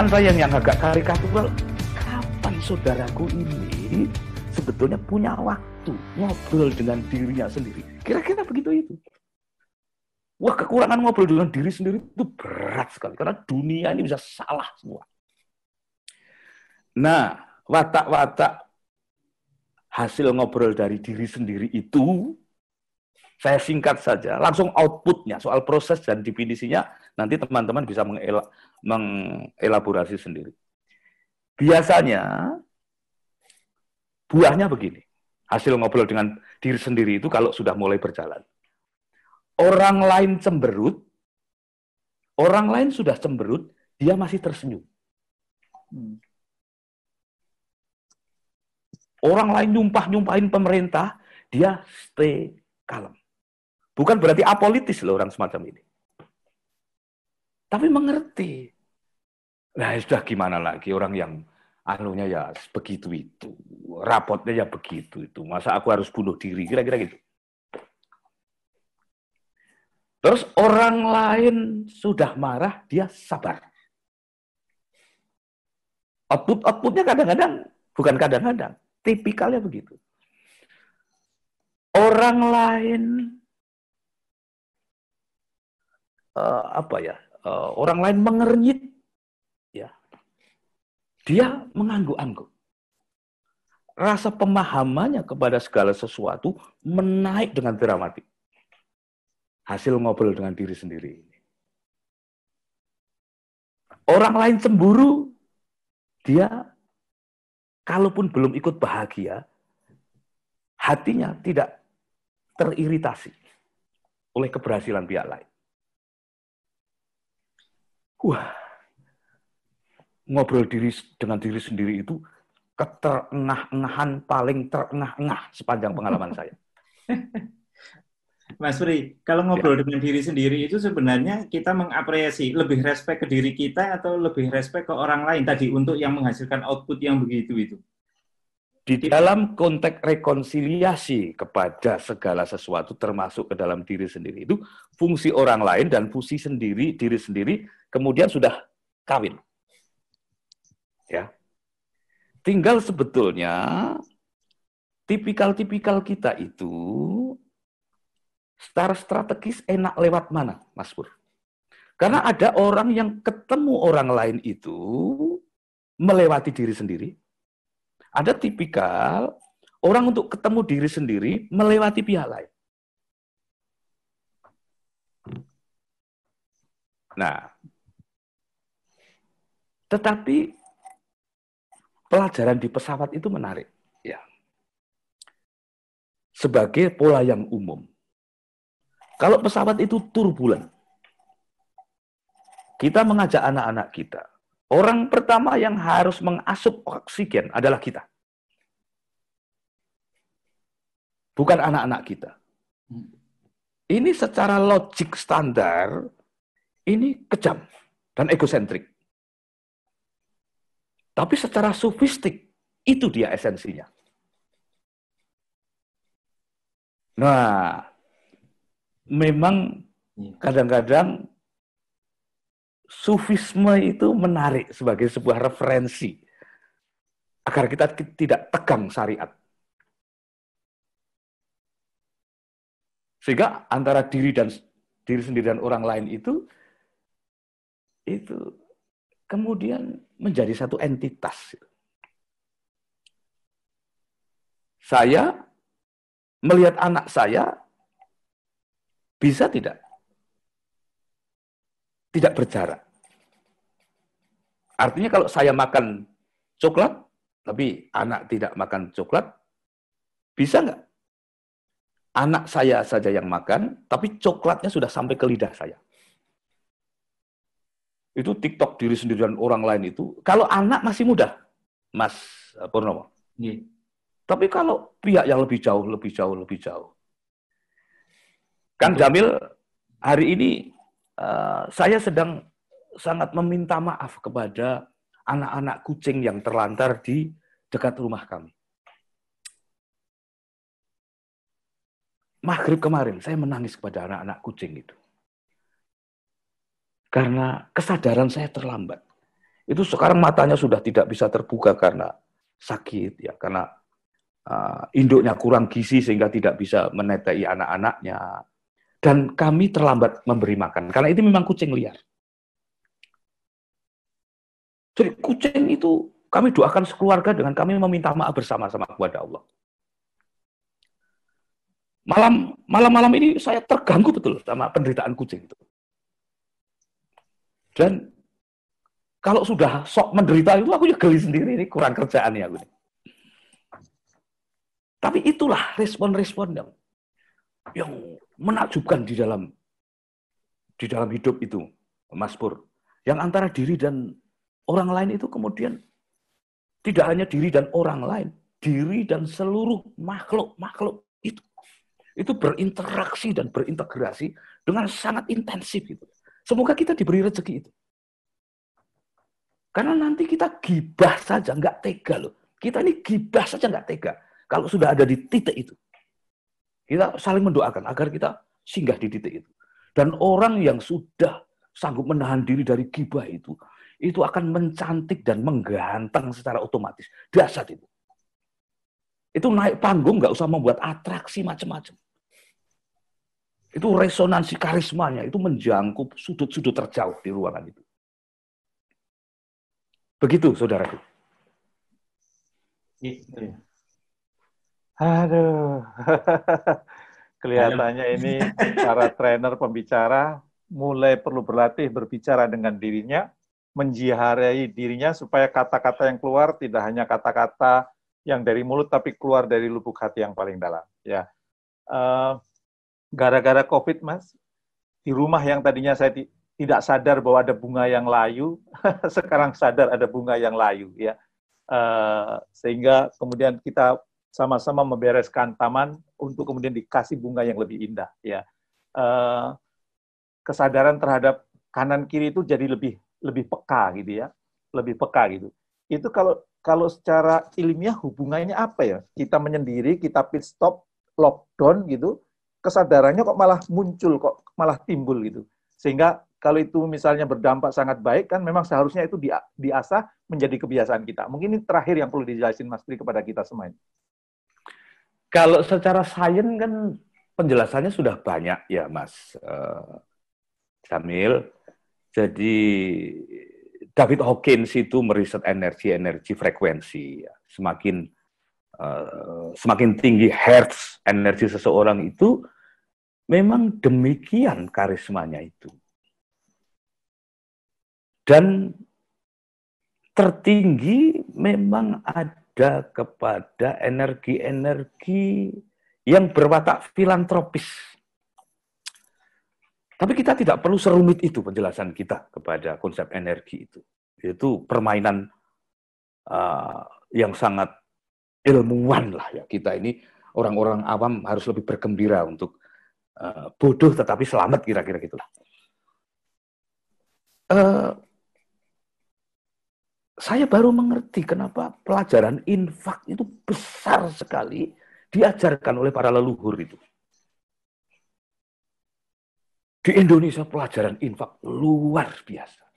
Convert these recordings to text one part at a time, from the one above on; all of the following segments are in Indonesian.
pertanyaan saya yang agak karikatural, kapan saudaraku ini sebetulnya punya waktu ngobrol dengan dirinya sendiri? Kira-kira begitu itu. Wah, kekurangan ngobrol dengan diri sendiri itu berat sekali karena dunia ini bisa salah semua. Nah, watak-watak hasil ngobrol dari diri sendiri itu saya singkat saja, langsung outputnya soal proses dan definisinya nanti teman-teman bisa mengelaborasi sendiri. Biasanya buahnya begini, hasil ngobrol dengan diri sendiri itu kalau sudah mulai berjalan. Orang lain cemberut, orang lain sudah cemberut, dia masih tersenyum. Hmm. Orang lain nyumpah-nyumpahin pemerintah, dia stay kalem. Bukan berarti apolitis loh orang semacam ini. Tapi mengerti. Nah, sudah gimana lagi orang yang anunya ya begitu itu. Rapotnya ya begitu itu. Masa aku harus bunuh diri? Kira-kira gitu. Terus orang lain sudah marah, dia sabar. Output-outputnya kadang-kadang, bukan kadang-kadang, Tipikalnya begitu. Orang lain uh, apa ya? Uh, orang lain mengernyit, ya. Dia mengangguk-angguk. Rasa pemahamannya kepada segala sesuatu menaik dengan dramatik. Hasil ngobrol dengan diri sendiri. Orang lain cemburu, dia kalaupun belum ikut bahagia, hatinya tidak teriritasi oleh keberhasilan pihak lain. Wah, ngobrol diri dengan diri sendiri itu keterengah-engahan paling terengah-engah sepanjang pengalaman saya. Mas Fri, kalau ngobrol ya. dengan diri sendiri itu sebenarnya kita mengapresiasi lebih respect ke diri kita atau lebih respect ke orang lain tadi untuk yang menghasilkan output yang begitu itu? Di dalam konteks rekonsiliasi kepada segala sesuatu termasuk ke dalam diri sendiri itu fungsi orang lain dan fungsi sendiri diri sendiri kemudian sudah kawin. Ya. Tinggal sebetulnya tipikal-tipikal kita itu secara strategis enak lewat mana, Mas Pur? Karena ada orang yang ketemu orang lain itu melewati diri sendiri. Ada tipikal orang untuk ketemu diri sendiri melewati pihak lain. Nah, tetapi pelajaran di pesawat itu menarik, ya. Sebagai pola yang umum. Kalau pesawat itu turbulen, kita mengajak anak-anak kita. Orang pertama yang harus mengasup oksigen adalah kita. Bukan anak-anak kita. Ini secara logik standar, ini kejam dan egosentrik. Tapi secara sofistik, itu dia esensinya. Nah, memang iya. kadang-kadang sufisme itu menarik sebagai sebuah referensi agar kita tidak tegang syariat. Sehingga antara diri dan diri sendiri dan orang lain itu itu kemudian menjadi satu entitas. Saya melihat anak saya bisa tidak? Tidak berjarak. Artinya kalau saya makan coklat, tapi anak tidak makan coklat, bisa nggak? Anak saya saja yang makan, tapi coklatnya sudah sampai ke lidah saya. Itu TikTok diri sendiri dan orang lain itu. Kalau anak masih muda, Mas Purnomo. Yeah. Tapi kalau pihak yang lebih jauh, lebih jauh, lebih jauh, Kang Jamil, hari ini uh, saya sedang sangat meminta maaf kepada anak-anak kucing yang terlantar di dekat rumah kami. Maghrib kemarin saya menangis kepada anak-anak kucing itu. Karena kesadaran saya terlambat. itu sekarang matanya sudah tidak bisa terbuka karena sakit ya karena uh, induknya kurang gizi sehingga tidak bisa menetai anak-anaknya dan kami terlambat memberi makan karena itu memang kucing liar. Jadi kucing itu kami doakan sekeluarga dengan kami meminta maaf bersama-sama kepada Allah. Malam malam-malam ini saya terganggu betul sama penderitaan kucing itu. Dan kalau sudah sok menderita itu aku ya geli sendiri ini kurang kerjaan ya aku. Tapi itulah respon-respon yang yang menakjubkan di dalam di dalam hidup itu, Mas Pur. Yang antara diri dan orang lain itu kemudian tidak hanya diri dan orang lain, diri dan seluruh makhluk-makhluk itu itu berinteraksi dan berintegrasi dengan sangat intensif itu. Semoga kita diberi rezeki itu. Karena nanti kita gibah saja, nggak tega loh. Kita ini gibah saja nggak tega. Kalau sudah ada di titik itu. Kita saling mendoakan agar kita singgah di titik itu. Dan orang yang sudah sanggup menahan diri dari gibah itu, itu akan mencantik dan mengganteng secara otomatis. Dasar itu. Itu naik panggung nggak usah membuat atraksi macam-macam. Itu resonansi karismanya, itu menjangkau sudut-sudut terjauh di ruangan itu. Begitu, saudaraku. Gitu. Aduh, kelihatannya ini para trainer pembicara mulai perlu berlatih berbicara dengan dirinya, menjiharai dirinya supaya kata-kata yang keluar tidak hanya kata-kata yang dari mulut tapi keluar dari lubuk hati yang paling dalam. Ya, uh, gara-gara COVID, Mas, di rumah yang tadinya saya tidak sadar bahwa ada bunga yang layu, sekarang sadar ada bunga yang layu ya. Uh, sehingga kemudian kita sama-sama membereskan taman untuk kemudian dikasih bunga yang lebih indah ya. Uh, kesadaran terhadap kanan kiri itu jadi lebih lebih peka gitu ya, lebih peka gitu. Itu kalau kalau secara ilmiah hubungannya apa ya? Kita menyendiri, kita pit stop, lockdown gitu, kesadarannya kok malah muncul, kok malah timbul gitu. Sehingga kalau itu misalnya berdampak sangat baik kan memang seharusnya itu di, diasah menjadi kebiasaan kita. Mungkin ini terakhir yang perlu dijelasin Mas Tri kepada kita semua ini. Kalau secara sains kan penjelasannya sudah banyak ya Mas uh. Jadi David Hawkins itu meriset energi-energi frekuensi. Ya. Semakin uh, semakin tinggi hertz energi seseorang itu, memang demikian karismanya itu dan tertinggi memang ada kepada energi-energi yang berwatak filantropis. Tapi kita tidak perlu serumit itu penjelasan kita kepada konsep energi itu. Itu permainan uh, yang sangat ilmuwan lah ya. Kita ini orang-orang awam harus lebih bergembira untuk uh, bodoh tetapi selamat kira-kira gitulah. Uh, saya baru mengerti kenapa pelajaran infak itu besar sekali diajarkan oleh para leluhur itu. Di Indonesia pelajaran infak luar biasa.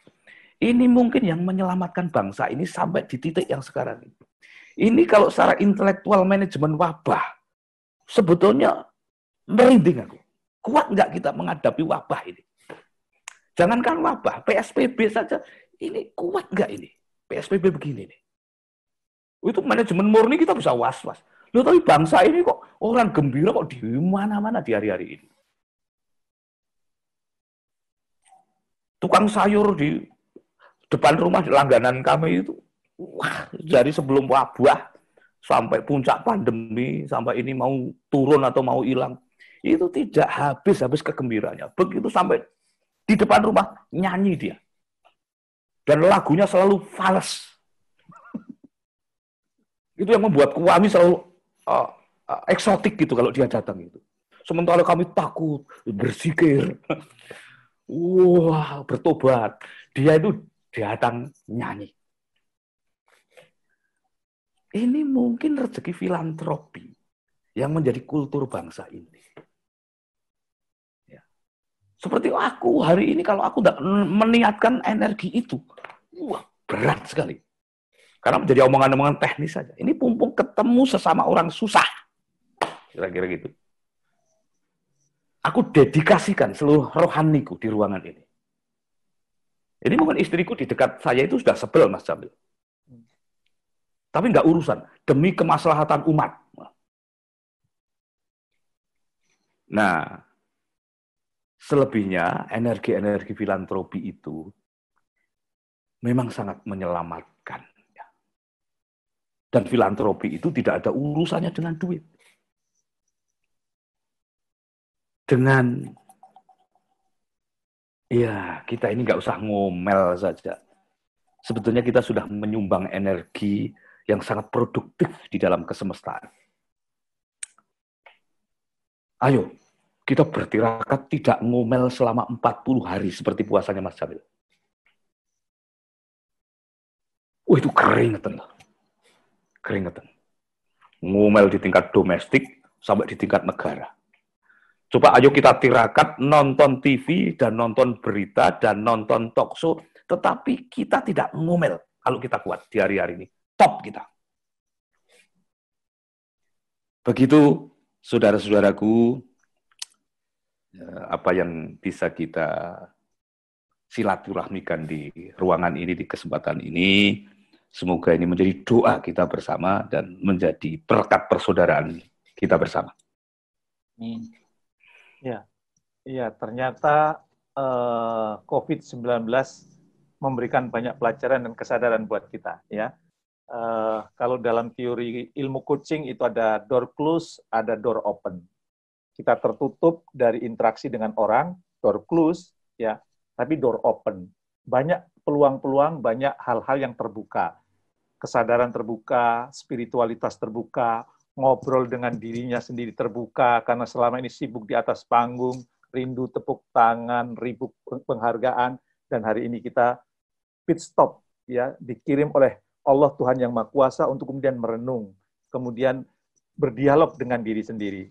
Ini mungkin yang menyelamatkan bangsa ini sampai di titik yang sekarang ini. Ini kalau secara intelektual manajemen wabah, sebetulnya merinding aku. Kuat nggak kita menghadapi wabah ini? Jangankan wabah, PSBB saja, ini kuat nggak ini? PSBB begini nih. Itu manajemen murni kita bisa was-was. Loh, tapi bangsa ini kok orang gembira kok di mana-mana di hari-hari ini. Tukang sayur di depan rumah langganan kami itu, wah, dari sebelum wabah sampai puncak pandemi, sampai ini mau turun atau mau hilang, itu tidak habis-habis kegembiranya. Begitu sampai di depan rumah, nyanyi dia. Dan lagunya selalu fals. itu yang membuat kami selalu uh, uh, eksotik gitu kalau dia datang itu. Sementara kami takut, bersikir. Wah, bertobat. Dia itu datang nyanyi. Ini mungkin rezeki filantropi yang menjadi kultur bangsa ini. Seperti aku hari ini kalau aku tidak meniatkan energi itu, wah berat sekali. Karena menjadi omongan-omongan teknis saja. Ini pumpung ketemu sesama orang susah. Kira-kira gitu. Aku dedikasikan seluruh rohaniku di ruangan ini. Ini mungkin istriku di dekat saya itu sudah sebel, Mas Jamil. Tapi nggak urusan. Demi kemaslahatan umat. Nah, selebihnya energi-energi filantropi itu memang sangat menyelamatkan. Dan filantropi itu tidak ada urusannya dengan duit. Dengan ya kita ini nggak usah ngomel saja. Sebetulnya kita sudah menyumbang energi yang sangat produktif di dalam kesemestaan. Ayo, kita bertirakat tidak ngomel selama 40 hari seperti puasanya Mas Jamil. Wah itu keringetan. Keringetan. Ngomel di tingkat domestik sampai di tingkat negara. Coba ayo kita tirakat nonton TV dan nonton berita dan nonton talkshow, tetapi kita tidak ngomel kalau kita kuat di hari-hari ini top kita. Begitu saudara-saudaraku, ya, apa yang bisa kita silaturahmikan di ruangan ini, di kesempatan ini, semoga ini menjadi doa kita bersama dan menjadi berkat persaudaraan kita bersama. Ya, ya ternyata uh, eh, COVID-19 memberikan banyak pelajaran dan kesadaran buat kita. Ya, uh, kalau dalam teori ilmu coaching itu ada door close, ada door open. Kita tertutup dari interaksi dengan orang, door close, ya, tapi door open. Banyak peluang-peluang, banyak hal-hal yang terbuka. Kesadaran terbuka, spiritualitas terbuka, ngobrol dengan dirinya sendiri terbuka, karena selama ini sibuk di atas panggung, rindu tepuk tangan, ribut penghargaan, dan hari ini kita pit stop, ya, dikirim oleh Allah Tuhan yang Maha Kuasa untuk kemudian merenung, kemudian berdialog dengan diri sendiri.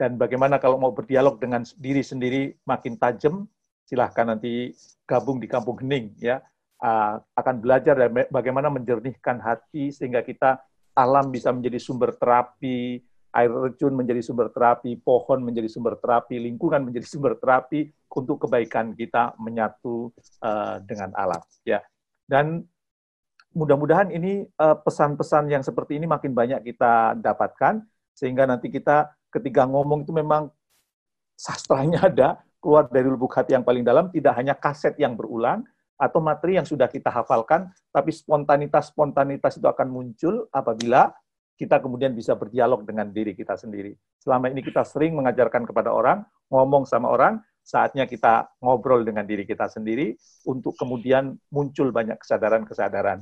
Dan bagaimana kalau mau berdialog dengan diri sendiri makin tajam, silahkan nanti gabung di Kampung Hening ya. Uh, akan belajar bagaimana menjernihkan hati sehingga kita alam bisa menjadi sumber terapi, air terjun menjadi sumber terapi, pohon menjadi sumber terapi, lingkungan menjadi sumber terapi untuk kebaikan kita menyatu uh, dengan alam ya. Dan mudah-mudahan ini eh, pesan-pesan yang seperti ini makin banyak kita dapatkan sehingga nanti kita ketika ngomong itu memang sastranya ada keluar dari lubuk hati yang paling dalam tidak hanya kaset yang berulang atau materi yang sudah kita hafalkan tapi spontanitas spontanitas itu akan muncul apabila kita kemudian bisa berdialog dengan diri kita sendiri. Selama ini kita sering mengajarkan kepada orang, ngomong sama orang, saatnya kita ngobrol dengan diri kita sendiri untuk kemudian muncul banyak kesadaran-kesadaran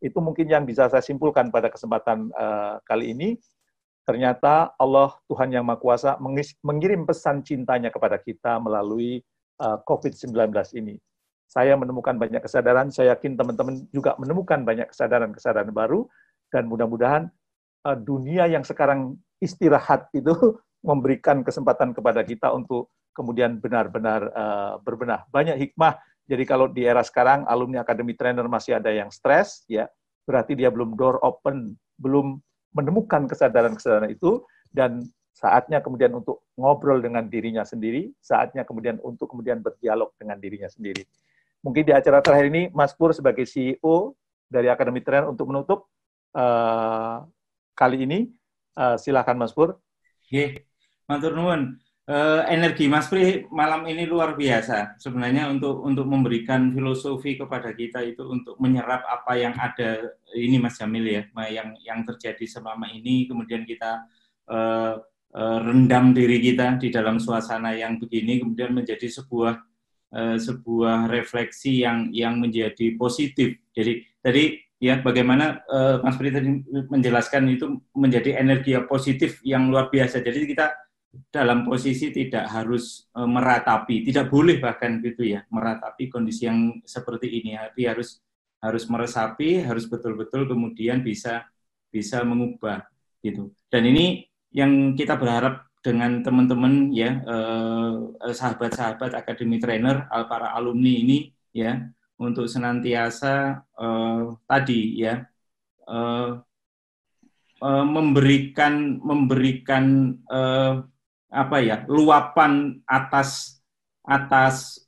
itu mungkin yang bisa saya simpulkan pada kesempatan uh, kali ini. Ternyata Allah Tuhan Yang Maha Kuasa mengirim pesan cintanya kepada kita melalui uh, eh, COVID-19 ini. Saya menemukan banyak kesadaran, saya yakin teman-teman juga menemukan banyak kesadaran-kesadaran baru, dan mudah-mudahan uh, dunia yang sekarang istirahat itu memberikan kesempatan kepada kita untuk kemudian benar-benar uh, berbenah. Banyak hikmah. Jadi kalau di era sekarang alumni akademi trainer masih ada yang stres, ya. Berarti dia belum door open, belum menemukan kesadaran-kesadaran itu. Dan saatnya kemudian untuk ngobrol dengan dirinya sendiri, saatnya kemudian untuk kemudian berdialog dengan dirinya sendiri. Mungkin di acara terakhir ini Mas Pur sebagai CEO dari Akademi Trainer untuk menutup uh, kali ini, uh, silakan Mas Pur. Oke, Matur nuwun. Uh, energi Mas Pri malam ini luar biasa. Sebenarnya untuk untuk memberikan filosofi kepada kita itu untuk menyerap apa yang ada ini Mas Jamil ya yang yang terjadi selama ini. Kemudian kita uh, rendam diri kita di dalam suasana yang begini kemudian menjadi sebuah uh, sebuah refleksi yang yang menjadi positif jadi tadi ya bagaimana uh, Mas Pri tadi menjelaskan itu menjadi energi yang positif yang luar biasa jadi kita dalam posisi tidak harus e, meratapi, tidak boleh bahkan gitu ya, meratapi kondisi yang seperti ini. Tapi harus harus meresapi, harus betul-betul kemudian bisa bisa mengubah gitu. Dan ini yang kita berharap dengan teman-teman ya sahabat sahabat-sahabat akademi trainer para alumni ini ya untuk senantiasa uh, tadi ya uh, memberikan memberikan apa ya luapan atas atas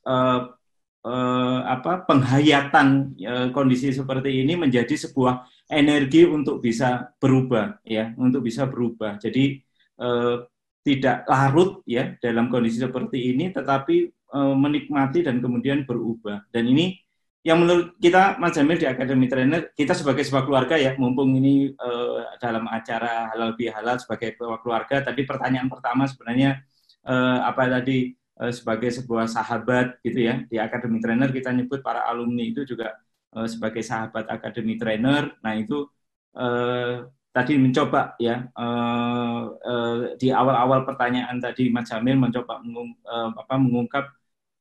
apa penghayatan kondisi seperti ini menjadi sebuah energi untuk bisa berubah ya untuk bisa berubah. Jadi uh, tidak larut ya dalam kondisi seperti ini tetapi uh, menikmati dan kemudian berubah. Dan ini yang menurut kita Mas Jamil di Akademi Trainer kita sebagai sebuah keluarga ya mumpung ini uh, dalam acara halal bihalal sebagai keluarga tadi pertanyaan pertama sebenarnya uh, apa tadi uh, sebagai sebuah sahabat gitu ya di akademi trainer kita nyebut para alumni itu juga uh, sebagai sahabat akademi trainer. Nah itu uh, tadi mencoba ya uh, uh, di awal-awal pertanyaan tadi Mas Jamil mencoba mengung, uh, apa, mengungkap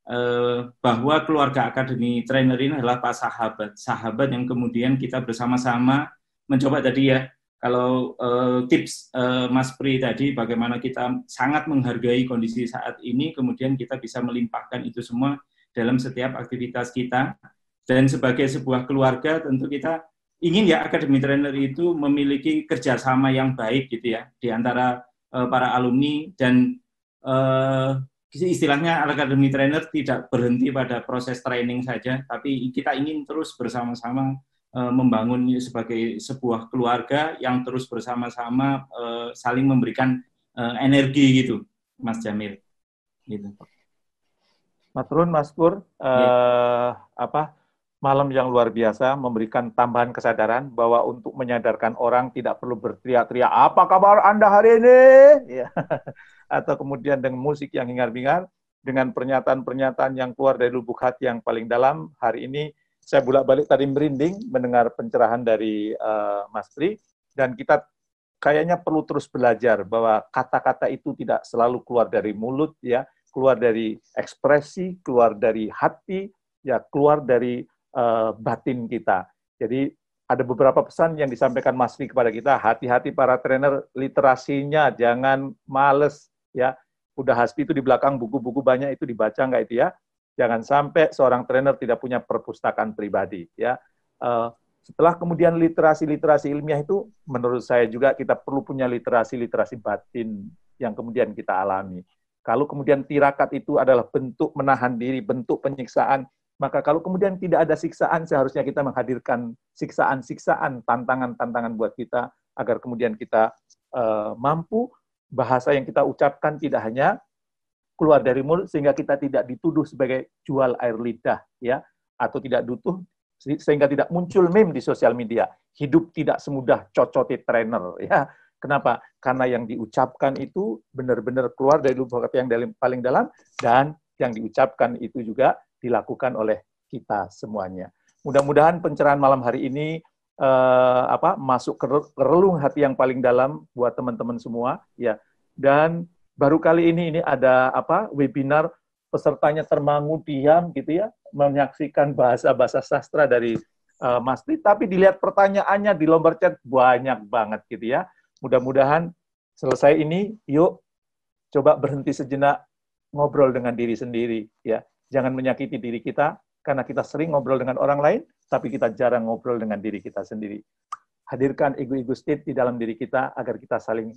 uh, bahwa keluarga akademi trainer ini adalah para sahabat sahabat yang kemudian kita bersama-sama mencoba tadi ya kalau uh, tips uh, Mas Pri tadi bagaimana kita sangat menghargai kondisi saat ini, kemudian kita bisa melimpahkan itu semua dalam setiap aktivitas kita. Dan sebagai sebuah keluarga tentu kita ingin ya akademi trainer itu memiliki kerjasama yang baik gitu ya di antara uh, para alumni dan uh, istilahnya akademi trainer tidak berhenti pada proses training saja, tapi kita ingin terus bersama-sama Eh, membangun sebagai sebuah keluarga yang terus bersama-sama uh, saling memberikan uh, energi gitu, Mas Jamil. Gitu. Mas Run, Mas Pur, uh, ya. apa malam yang luar biasa memberikan tambahan kesadaran bahwa untuk menyadarkan orang tidak perlu berteriak-teriak apa kabar anda hari ini? Ya. atau kemudian dengan musik yang hingar-bingar dengan pernyataan-pernyataan yang keluar dari lubuk hati yang paling dalam. Hari ini saya bolak-balik tadi merinding mendengar pencerahan dari uh, Mas Tri. Dan kita kayaknya perlu terus belajar bahwa kata-kata itu tidak selalu keluar dari mulut ya, keluar dari ekspresi, keluar dari hati, ya keluar dari uh, batin kita. Jadi ada beberapa pesan yang disampaikan Mas Tri kepada kita, hati-hati para trainer literasinya jangan males ya. Udah hasbi itu di belakang buku-buku banyak itu dibaca nggak itu ya? Jangan sampai seorang trainer tidak punya perpustakaan pribadi. Ya, uh, setelah kemudian literasi-literasi ilmiah itu, menurut saya juga kita perlu punya literasi-literasi batin yang kemudian kita alami. Kalau kemudian tirakat itu adalah bentuk menahan diri, bentuk penyiksaan, maka kalau kemudian tidak ada siksaan, seharusnya kita menghadirkan siksaan-siksaan, tantangan-tantangan buat kita, agar kemudian kita uh, mampu bahasa yang kita ucapkan tidak hanya keluar dari mulut sehingga kita tidak dituduh sebagai jual air lidah ya atau tidak dutuh sehingga tidak muncul meme di sosial media. Hidup tidak semudah cocoti trainer ya. Kenapa? Karena yang diucapkan itu benar-benar keluar dari lubuk hati yang paling dalam dan yang diucapkan itu juga dilakukan oleh kita semuanya. Mudah-mudahan pencerahan malam hari ini eh, apa masuk ke relung hati yang paling dalam buat teman-teman semua ya. Dan baru kali ini ini ada apa webinar pesertanya termangu diam gitu ya menyaksikan bahasa-bahasa sastra dari uh, Mas Tri, tapi dilihat pertanyaannya di lombar chat banyak banget gitu ya. Mudah-mudahan selesai ini, yuk coba berhenti sejenak ngobrol dengan diri sendiri ya. Jangan menyakiti diri kita karena kita sering ngobrol dengan orang lain, tapi kita jarang ngobrol dengan diri kita sendiri. Hadirkan ego-ego state di dalam diri kita agar kita saling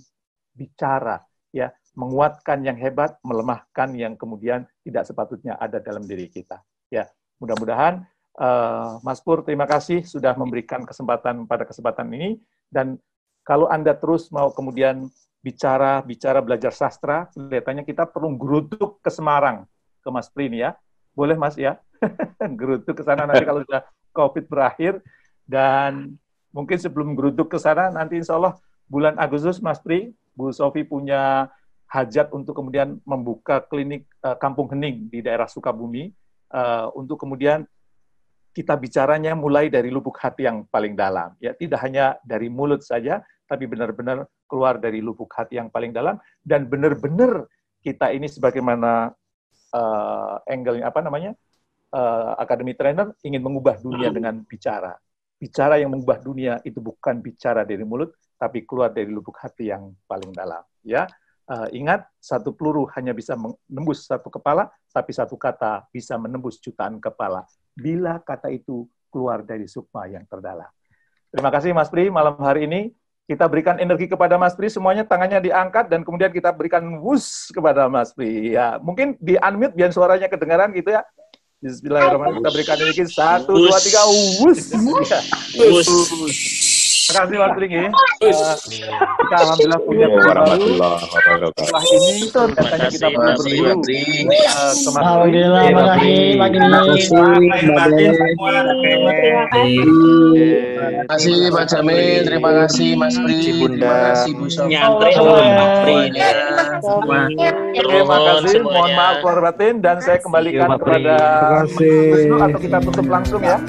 bicara ya menguatkan yang hebat, melemahkan yang kemudian tidak sepatutnya ada dalam diri kita. Ya, mudah-mudahan uh, Mas Pur terima kasih sudah memberikan kesempatan pada kesempatan ini dan kalau Anda terus mau kemudian bicara bicara belajar sastra, kelihatannya kita perlu geruduk ke Semarang ke Mas Pri ini ya. Boleh Mas ya? geruduk ke sana nanti kalau sudah Covid berakhir. Dan mungkin sebelum geruduk ke sana nanti insya Allah bulan Agustus Mas Pri, Bu Sofi punya hajat untuk kemudian membuka klinik uh, kampung hening di daerah Sukabumi. Uh, untuk kemudian kita bicaranya mulai dari lubuk hati yang paling dalam. Ya tidak hanya dari mulut saja tapi benar-benar keluar dari lubuk hati yang paling dalam. Dan benar-benar kita ini sebagaimana uh, angle apa namanya uh, akademi trainer ingin mengubah dunia dengan bicara bicara yang mengubah dunia itu bukan bicara dari mulut tapi keluar dari lubuk hati yang paling dalam ya Uh, ingat, satu peluru hanya bisa menembus satu kepala, tapi satu kata bisa menembus jutaan kepala. Bila kata itu keluar dari sukma yang terdalam. Terima kasih Mas Pri malam hari ini. Kita berikan energi kepada Mas Pri, semuanya tangannya diangkat dan kemudian kita berikan wus kepada Mas Pri. Ya, mungkin di unmute biar suaranya kedengaran gitu ya. Bismillahirrahmanirrahim. Kita berikan energi satu, dua, tiga, wus. Ya. Wus. Terima kasih Mas Ringi. Uh, kita alhamdulillah punya warahmatullah Setelah ini katanya kita perlu berguru uh, ke Mas Alhamdulillah, terima kasih Pak Terima kasih Pak Jamin, terima kasih Mas Pri, terima kasih Bu Nyantri, Terima kasih, mohon maaf lahir batin dan saya kembalikan kepada Wisnu. Atau kita tutup langsung ya.